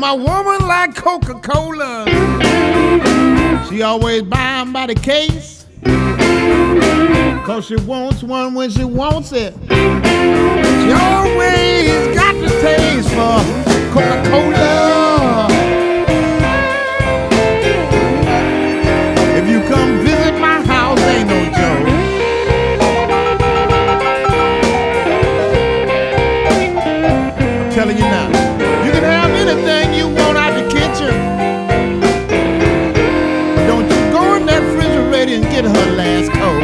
my woman like Coca-Cola. She always buying by the case. Cause she wants one when she wants it. She always got the taste for Coca-Cola. Get her last coke.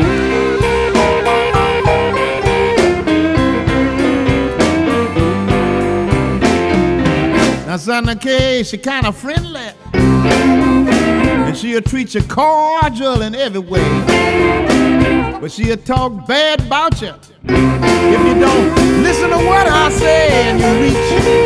Now, Santa K, she kind of friendly. And she'll treat you cordial in every way. But she'll talk bad about you. If you don't listen to what I say and you reach,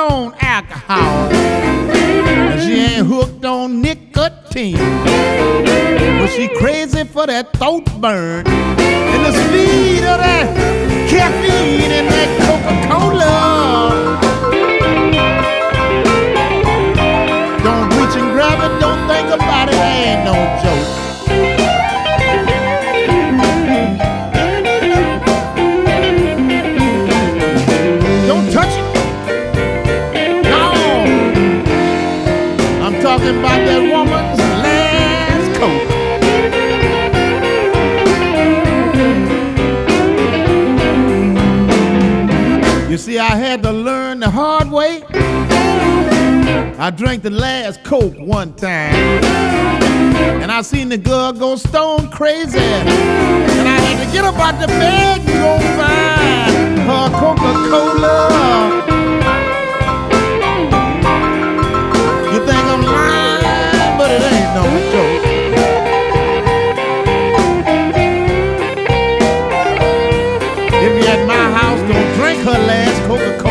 on alcohol. And she ain't hooked on nicotine. But she crazy for that throat burn. And the speed of that caffeine and to learn the hard way. I drank the last Coke one time. And I seen the girl go stone crazy. And I had to get up out the bed and go find her Coca-Cola. You think I'm lying, but it ain't no joke. If you're at my house, don't drink her last Coca-Cola.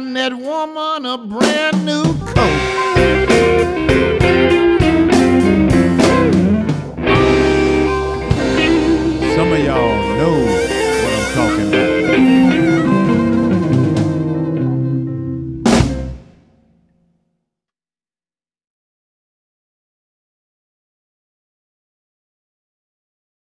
Woman a brand new coat. Some of y'all know